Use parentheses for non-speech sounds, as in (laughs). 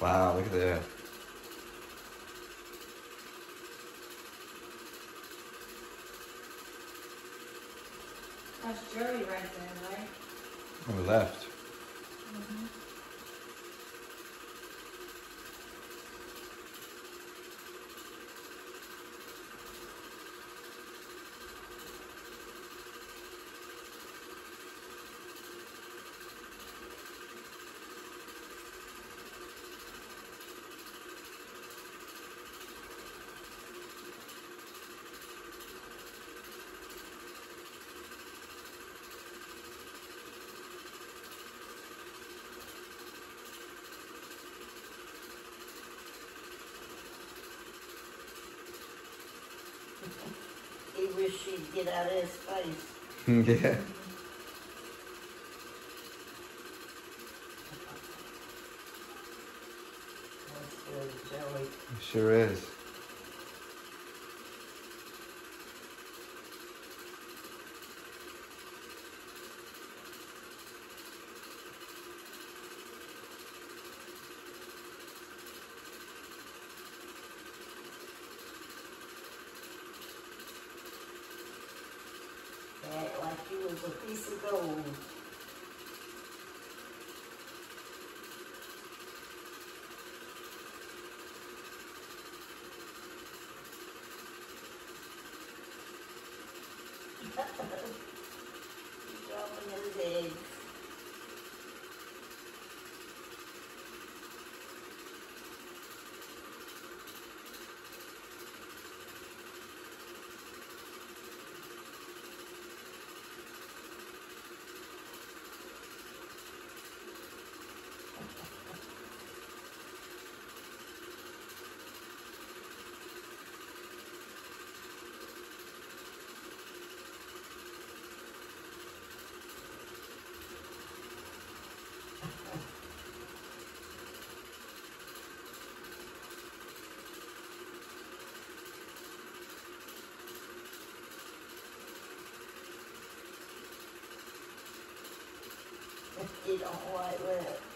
Wow, look at that. That's Jerry right there, right? On the left. He wished he'd get out of his face. (laughs) yeah. That's good, Joey. It sure is. tudo, física 1. Tchau, meu Deus. Of gold. Dropping his eggs.